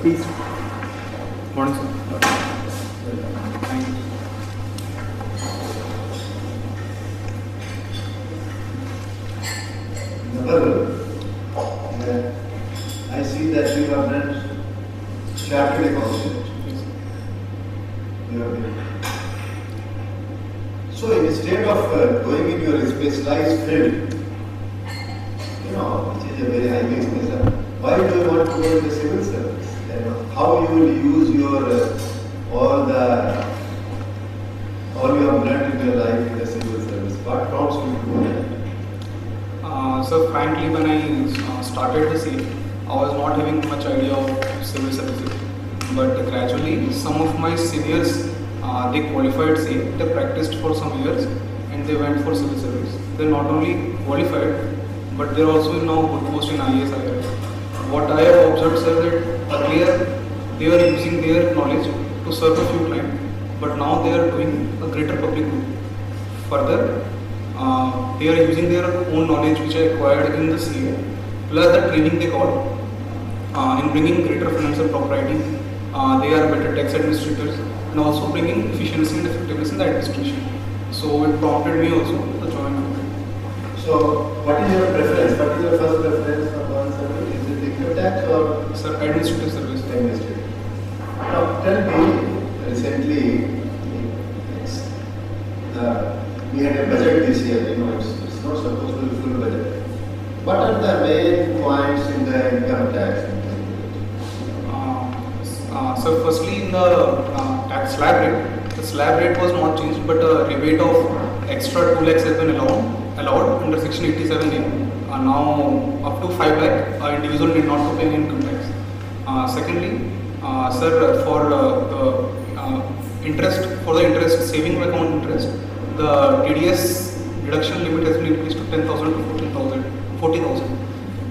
Please. Morning, sir. Thank you. Nabal, uh, I see that you have done chartered accountant. Yes. You have been. So instead of uh, going in your specialized field, you know, which is a very high business, uh, why do you want to go in the civil service? And how you will use your uh, all the in your life in civil service? What prompts you to do that? Uh, so frankly, when I uh, started the CA, I was not having much idea of civil service. But gradually, some of my seniors, uh, they qualified they practiced for some years, and they went for civil service. They not only qualified, but they're also now good post in IAS. What I have observed, sir, that earlier they were using their knowledge to serve a few clients, but now they are doing a greater public good. Further, uh, they are using their own knowledge which I acquired in the CA, plus the training they got uh, in bringing greater financial propriety. Uh, they are better tax administrators and also bringing efficiency and effectiveness in the administration. So it prompted me also to join. So, what is your preference? What is your first preference for one service? Is it income tax or Sir, administrative service. administrative? Now, tell me, recently, it's, the, we had a budget this year, you know, it's, it's not supposed to be full budget. What are the main points in the income tax? Uh, uh, so firstly in the uh, tax slab rate, the slab rate was not changed but a rebate of extra 2 lakhs has been allowed, allowed under section 87A. Uh, now up to 5 lakh, uh, individual need not to pay income tax. Uh, secondly, sir, for the interest, for the interest, saving account interest, the TDS reduction limit has been increased to 10,000 to 14,000, 40,000.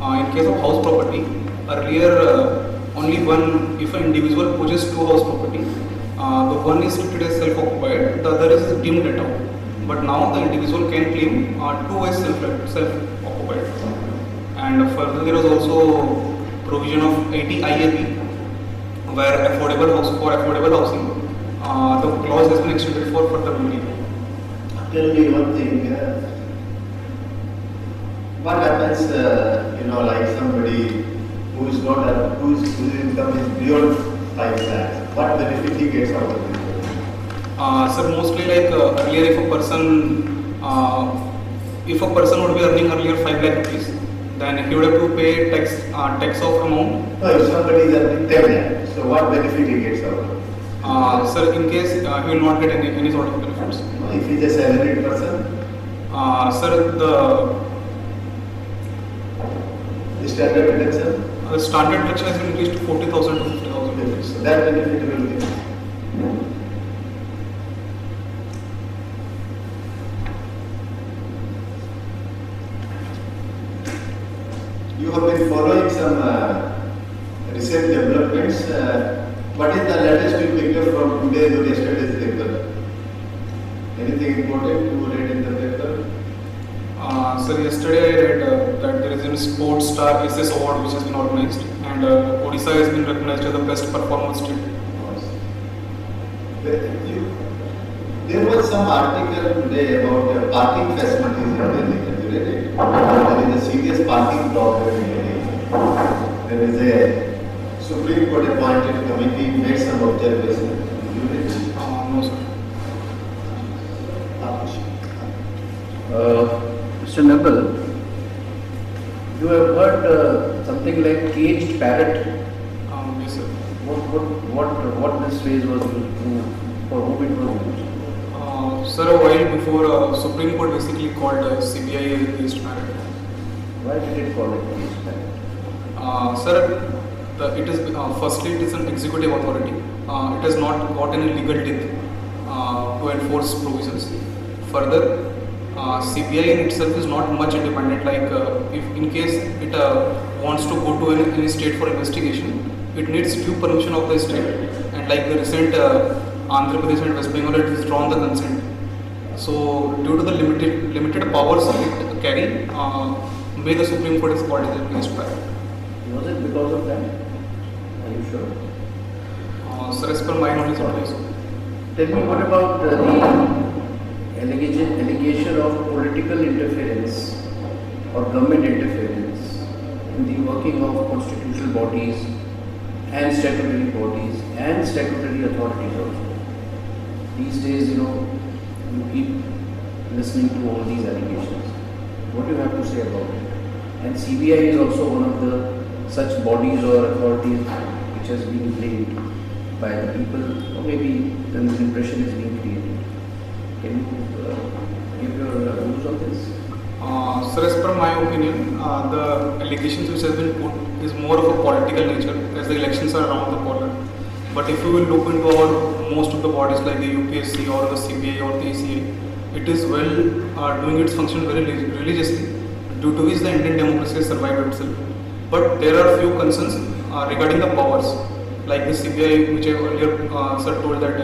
Uh, in case of house property, earlier uh, only one, if an individual purchases two house property, uh, the one is treated as self-occupied, the other is deemed out. But now the individual can claim uh, two as self self-occupied. And further, there was also provision of 80 IAB, where affordable house for affordable housing, uh, the clause has been extended for further one Tell me one thing. Uh, what happens, uh, you know, like somebody who is not, a, whose, whose income is beyond 5 lakhs, what benefit he gets out of it? Uh, sir, mostly like uh, earlier, if a person, uh, if a person would be earning earlier 5 lakh rupees, then he would have to pay tax, uh, tax of amount. No, if somebody is earning 10 lakhs, so what benefit he gets out of it? Uh, sir, in case uh, he will not get any, any sort of benefits. No, If he is a salaried person, Uh, sir, the, the standard deduction, the standard deduction has been increased to 40,000 to 50,000 rupees. so that benefit will get. Sports Star Award which has been organized and uh, Odisha has been recognized as the best performance state. There- you- There was some article today about uh, parking facilities in Delhi. Have you read it? There is a serious parking problem in Delhi. There is a Supreme Court appointed committee made some observation. Did you read it? Uh, no, sir. Uh, Mr. Nabal, you have heard uh, something like caged parrot. Um, yes, sir. What, what, what, what this phrase was used to, for whom it was used? Uh, sir, a while before, uh, Supreme Court basically called uh, CBI a waste parrot. Why did it call it caged parrot? Uh, sir, the, it is uh, firstly it is an executive authority. Uh, it has not got any legal teeth uh, to enforce provisions. Further, uh, CBI in itself is not much independent. Like uh, if in case it uh, wants to go to any, any state for investigation, it needs due permission of the state. And like the recent uh, Andhra Pradesh and West Bengal, it has drawn the consent. So due to the limited limited powers it carry, uh, may the Supreme Court is called as a parrot. Was it because of that? Are you sure? Uh, sir, as per my knowledge. Tell me what about the allegation, allegation of political interference or government interference in the working of constitutional bodies and statutory bodies and statutory authorities also. These days, you know, you keep listening to all these allegations. What do you have to say about it? And CBI is also one of the such bodies or authorities which has been blamed by the people, or maybe the impression is being created. Can you uh, give your uh, views on this? Uh, sir, as per my opinion, uh, the allegations which have been put is more of a political nature as the elections are around the corner. But if you will look into our most of the bodies like the UPSC or the CBI or the ACA, it is well uh, doing its function very religiously, due to which the Indian democracy has survived itself. But there are few concerns uh, regarding the powers, like the CBI, which I earlier uh, sir told that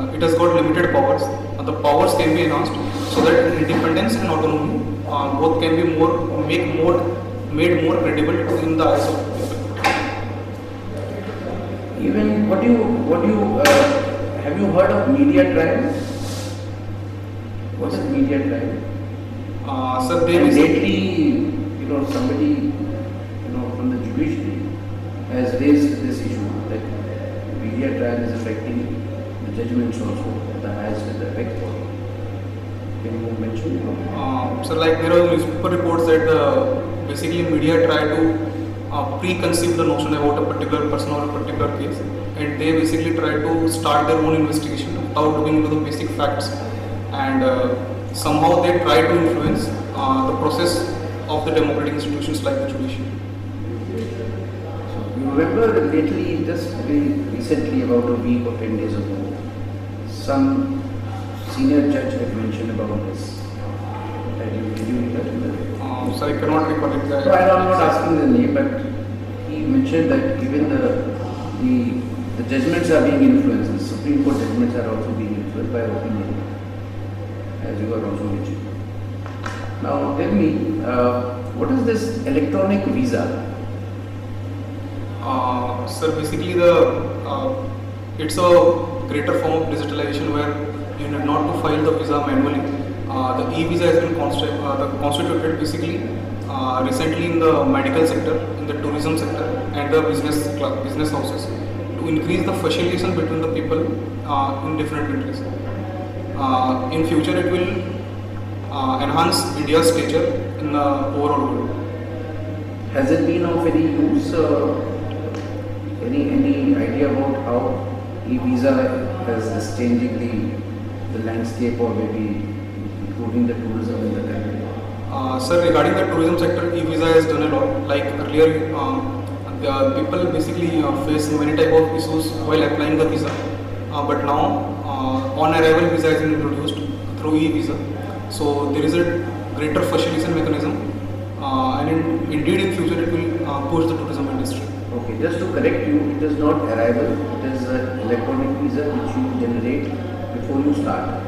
uh, it has got limited powers. Uh, the powers can be enhanced so that independence and autonomy uh, both can be more make more made more credible in the eyes of people. Even what you what you uh, have you heard of media trial? What is a media trial? Uh, sir, And basically- lately, you know, somebody, you know, from the judiciary has raised this issue that media trial is affecting judgments also at the highest and the effect body. Can you mention? Uh, so like there are newspaper reports that uh, basically media try to uh, preconceive the notion about a particular person or a particular case and they basically try to start their own investigation without looking into the basic facts and uh, somehow they try to influence uh, the process of the democratic institutions like the judiciary. So you remember lately, just very recently, about a week or ten days ago, some senior judge had mentioned about this. Had you, did you read that in the so I cannot recall it. So I am not asking the name, but he mentioned that even the, the, the judgments are being influenced, the Supreme Court judgments are also being influenced by opinion, as you are also mentioning. Now tell me, uh, what is this electronic visa? Uh, sir, basically the uh, it's a greater form of digitalization where you need not to file the visa manually. Uh, the e-visa has been uh, constituted basically uh, recently in the medical sector, in the tourism sector, and the business cl- business houses to increase the facilitation between the people uh, in different countries. Uh, in future, it will uh, enhance India's stature in the overall world. Has it been of any use? Any any idea about how e-visa is changing the, the landscape or maybe improving the tourism in the country? Uh, sir, regarding the tourism sector, e-visa has done a lot. Like earlier, um, people basically uh, face many type of issues while applying the visa. Uh, but now, uh, on arrival visa has been introduced through e-visa. So there is a greater facilitation mechanism, uh, and in, indeed in future it will push the tourism just to correct you, it is not arrival, it is an electronic visa which you generate before you start.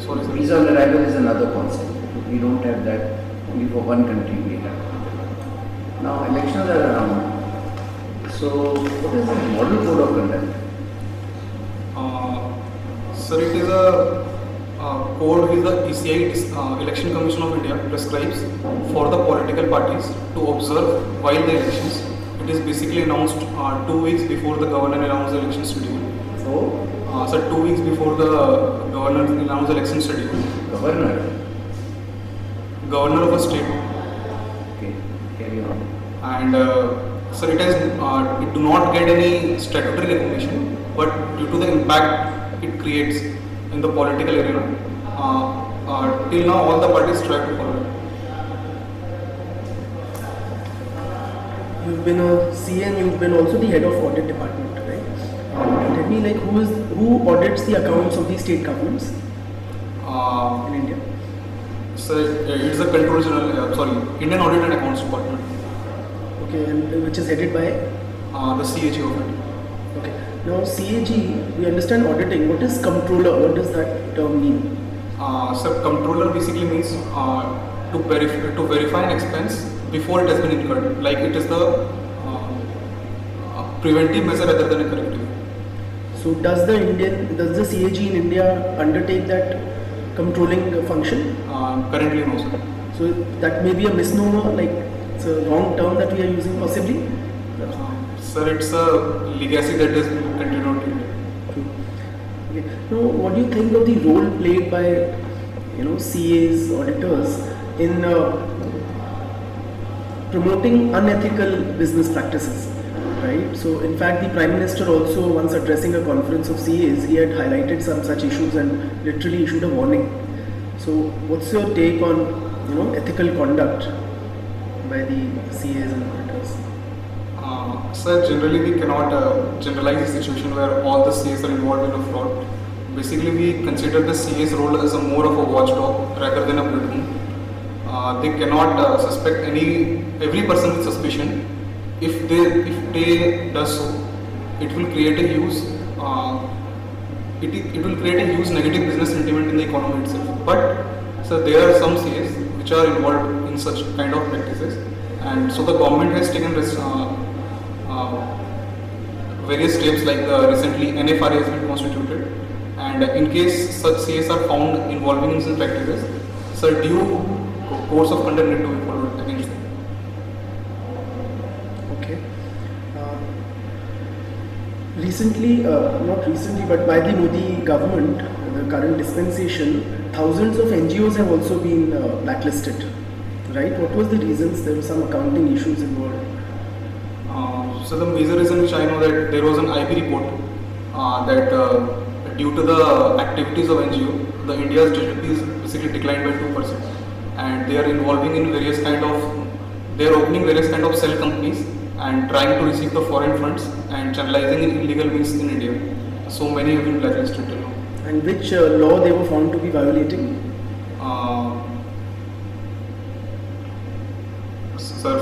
So. Visa on arrival is another concept. We don't have that, only for one country we have. Now elections are around. So what is the model code of conduct? Uh, sir, it is a uh, code which the ECI, uh, Election Commission of India, prescribes for the political parties to observe while the elections. It is basically announced uh, two weeks before the governor announced the election schedule. So Uh, sir, two weeks before the governor announced the election schedule. governor, Governor of a state okay, carry on. and uh, sir, it has uh, it do not get any statutory recognition, but due to the impact it creates in the political arena, uh, uh, till now all the parties try to follow it. You've been a and you've been also the head of audit department, right? Uh, tell me, like, who is who audits the accounts of the state governments Uh, in India? so uh, it's a control general, uh, sorry, Indian Audit and Accounts Department, Okay, and which is headed by. uh, the CAG of it. Okay. Now, CAG, we understand auditing. What is controller? What does that term mean? Uh, so controller basically means uh, to verify to verify an expense before it has been incurred. Like it is the uh, uh, preventive measure rather than a corrective. So does the Indian, does the CAG in India undertake that controlling function? Uh, currently, no, sir. So that may be a misnomer, like it's a wrong term that we are using possibly. Uh, sir, it's a legacy that is continued. Okay. Now, what do you think of the role played by, you know, CAs, auditors in uh, promoting unethical business practices? Right. So, in fact, the Prime Minister also, once addressing a conference of CAs, he had highlighted some such issues and literally issued a warning. So, what's your take on, you know, ethical conduct by the CAs and auditors? Uh, sir, generally we cannot uh, generalize a situation where all the CAs are involved in a fraud. Basically, we consider the CA's role as a more of a watchdog rather than a bulletin. Uh, they cannot uh, suspect any every person with suspicion. If they if they does so, it will create a huge uh, it, it will create a huge negative business sentiment in the economy itself. But so there are some CAs which are involved in such kind of practices, and so the government has taken res- uh, uh, various steps like the recently NFRA has been constituted and in case such CAs are found involving in such practices, so due course of conduct need to be followed against them. Okay. Uh, recently, uh, not recently, but by the Modi government, the current dispensation, thousands of NGOs have also been uh, blacklisted. Right? What was the reasons? There were some accounting issues involved. Uh, so the major reason which I know that there was an IB report uh, that uh, due to the activities of NGO, the India's GDP is basically declined by two percent, and they are involving in various kind of they are opening various kind of cell companies and trying to receive the foreign funds and channelizing in illegal means in India. So many have been blacklisted till now. And which uh, law they were found to be violating? Uh, sir,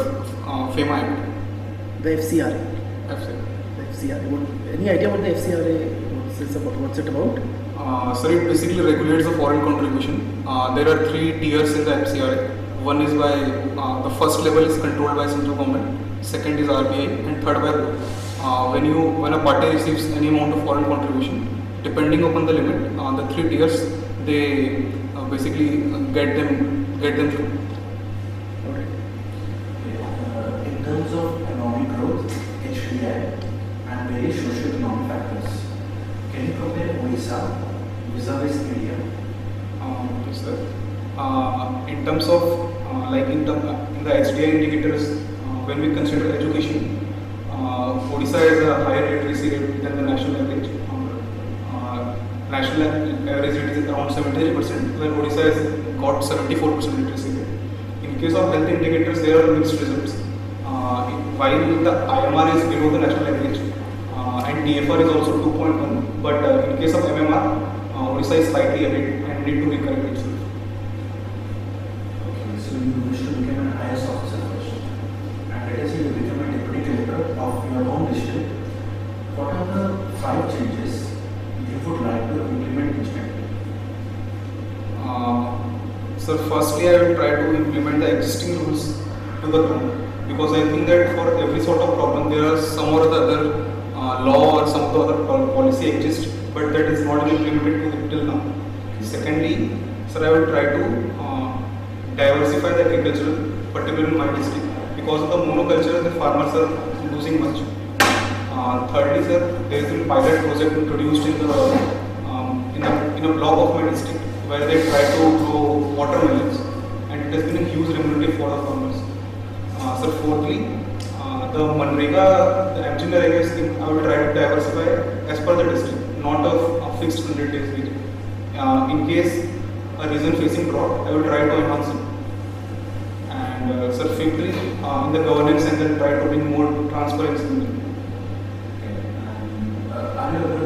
uh, FEMA Act. The FCRA. FCA. The FCRA. What, any idea what the FCRA what's it about? What's it about? Uh, sir, it basically regulates the foreign contribution. Uh, there are three tiers in the FCRA. One is by uh, the first level is controlled by central government, second is RBI, and third by board. Uh, when you when a party receives any amount of foreign contribution, depending upon the limit, uh, the three tiers they uh, basically uh, get them get them through. Alright. Uh, in terms of economic growth, HPI, and various socio-economic factors, can you compare Odisha vis-a-vis India? Um, sir. Uh, in terms of uh, like in, term, in the HDI indicators, uh, when we consider education, uh, Odisha has a higher literacy rate than the national average. Um, uh, national average rate is around 73%, where Odisha has got 74% literacy rate. In case of health indicators, there are mixed results. Uh, while the IMR is below the national average, uh, and TFR is also 2.1, but uh, in case of MMR, is slightly ahead and need to recorrect itself. Okay, so you wish to become an IS officer first, and let us say you become a deputy collector of your own district. What are the five changes you would like to implement instantly? Uh, so firstly, I will try to implement the existing rules to the ground because I think that for every sort of problem there are some or the other uh, law or some of the other policy exists, but that is not been implemented till now. Secondly, sir, I will try to uh, diversify the agriculture, particularly in my district, because of the monoculture, the farmers are losing much. Uh, thirdly, sir, there has been pilot project introduced in the um, in a in a block of my district where they try to grow watermelons, and it has been a huge remunerative for the farmers. Uh, sir, fourthly, uh, the MNREGA, the MG scheme, I will try to diversify as per the district, not a, a fixed 100 days period. Uh, in case a region facing drought, I will try to enhance it. And uh, uh, in the governance and then try to bring more transparency. Okay, and uh,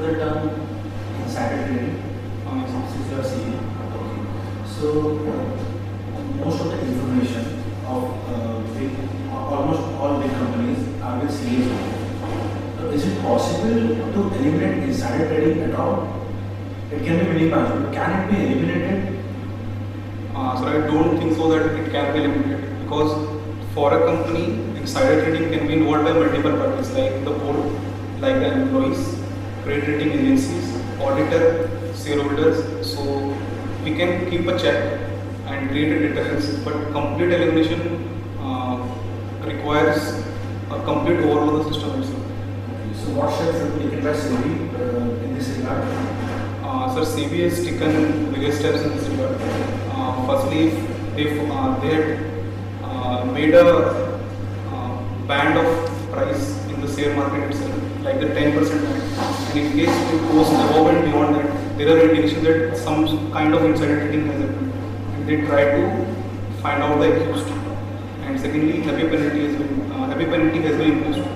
to eliminate insider trading at all? It can be but can it be eliminated? Uh, so I don't think so that it can be eliminated because for a company, insider trading can be involved by multiple parties like the board, like the employees, credit rating agencies, auditor, shareholders. So we can keep a check and create a deterrence, but complete elimination uh, requires a complete overhaul of the system what steps should be uh, in this regard? Uh, SEBI has taken various steps in this regard. Uh, firstly, if uh, they had uh, made a uh, band of price in the share market itself, like the 10% band, and in case it goes above and beyond that, there are indications that some kind of insider trading has happened, and they try to find out the accused. And secondly, heavy penalty has been uh, heavy penalty has been imposed.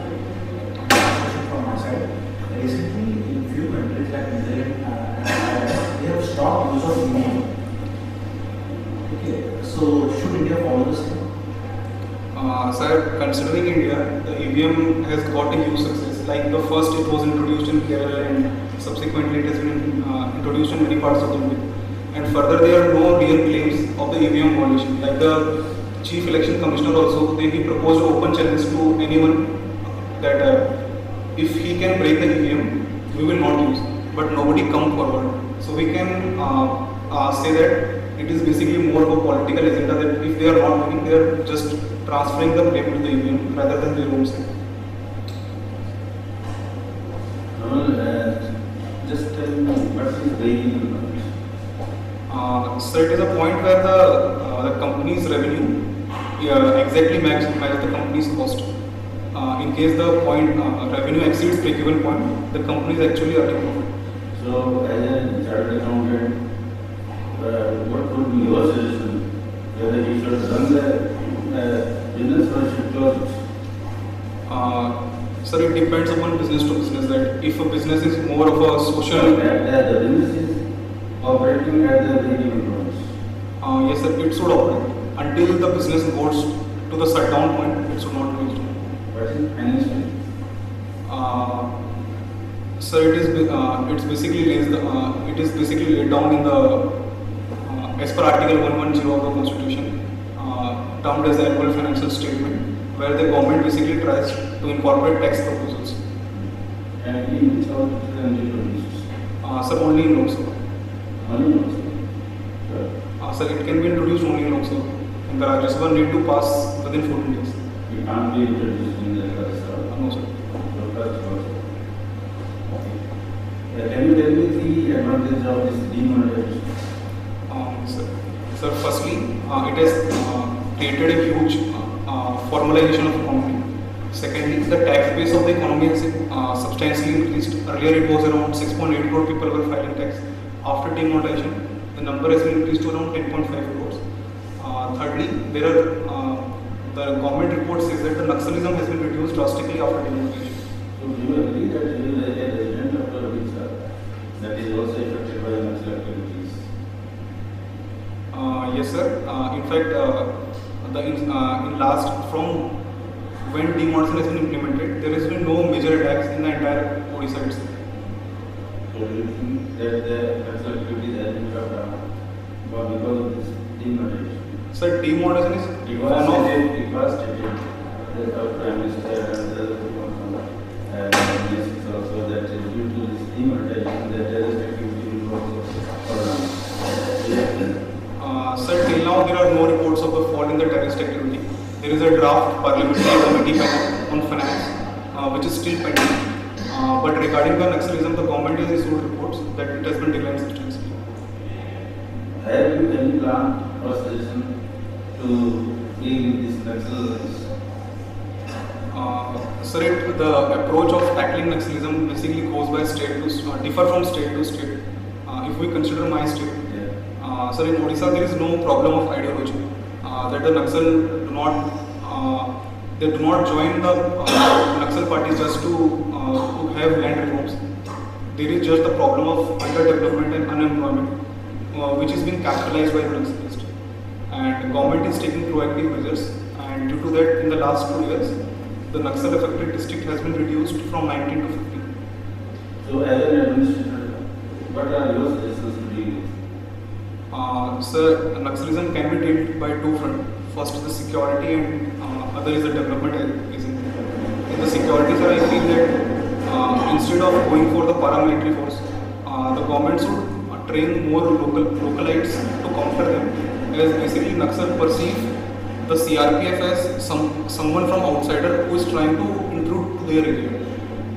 Considering India, the EVM has got a huge success. Like the first, it was introduced in Kerala, and subsequently, it has been uh, introduced in many parts of the India. And further, there are no real claims of the EVM violation. Like the chief election commissioner also, they he proposed open challenge to anyone that uh, if he can break the EVM, we will not use. But nobody come forward. So we can uh, uh, say that it is basically more of a political agenda that if they are not winning, they are just transferring the blame to the EVM rather than the own side. Well, uh, just tell me what is bail Uh, so it is a point where the uh, the company's revenue uh, exactly match the company's cost. Uh, in case the point uh, revenue exceeds break-even point, the company is actually earning profit. So, as a chartered accountant, uh, what would be your suggestion? Whether he should run the uh, business or should close it? Uh, sir, it depends upon business to business. That if a business is more of a social, that, the business is operating at the break-even points. uh, yes, sir, it should operate until the business goes to the shutdown point. It should not be used. What is? Uh, sir, it is uh, it's basically lays the, uh, it is basically laid down in the uh, as per Article 110 of the Constitution, termed as the annual financial statement, where the government basically tries to incorporate tax proposals. And in which it can be produced? Uh, sir, only in Lok Sabha. Money also. Sure. Uh, sir, it can be introduced only in Lok Sabha. And the Rajya Sabha need to pass within 14 days. You can't be introduced in the Rajya Sabha. Uh, no, sir. Okay. Can you tell me the advantage of this demonetization? Um, sir, sir, firstly, uh, it has uh, created a huge uh, uh, formalization of the economy. Secondly, the tax base of the economy has uh, substantially increased. Earlier, it was around 6.8 crore people were filing tax. After demonetization, the number has been increased to around 10.5 crores. Uh, thirdly, there are uh, the government report says that the Naxalism has been reduced drastically after demonetization. So do you agree that will as resident of the Odisha that is also affected by Naxal activities? Uh, yes, sir. Uh, in fact, uh, the in, uh, in last from when demonetization implemented, there has been no major attacks in the entire Odisha itself. So do you think that the Naxal activities have been cut down but because of this demonetization? Sir, demonetization is It one was of stated, it was stated that our Prime Minister and the uh, ministers also that due to this demonetization, the now there are no reports of a fall in the terrorist activity. There is a draft parliamentary committee panel on finance, uh, which is still pending. Uh, but regarding the Naxalism, the government has issued reports that it has been declined substantially. Have you any plan or suggestion to deal with this Naxals? Uh, sir, it, the approach of tackling Naxalism basically goes by state to uh, differ from state to state. Uh, if we consider my state. Uh, sir, in Odisha there is no problem of ideology. Uh, that the Naxal do not uh, they do not join the uh, Naxal parties just to uh, to have land reforms. There is just the problem of underdevelopment and unemployment, which is being capitalized by the Naxalists. And the government is taking proactive measures. And due to that, in the last two years, the Naxal affected district has been reduced from 19 to 15. So as an administrator, what are your with? Sir, Naxalism can be dealt by two fronts. First, the security and uh, is the development is in, the security side. I feel that uh, instead of going for the paramilitary force, uh, the government should uh, train more local localites to counter them. As basically Naxal perceive the CRPF as some someone from outsider who is trying to intrude to their area.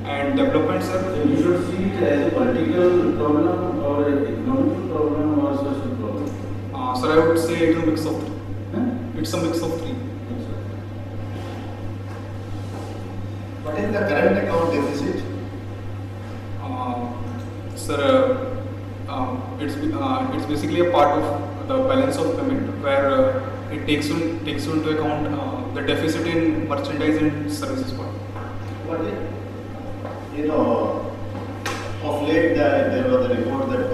And development So you should see it as a political problem or economic problem or social sir, I would say it's a mix of three. It's a mix of three. What is the current account deficit? Uh, sir, uh, um, it's uh, it's basically a part of the balance of payment where uh, it takes in, takes into account uh, the deficit in merchandise and services part. But it, you know, of late there was a report that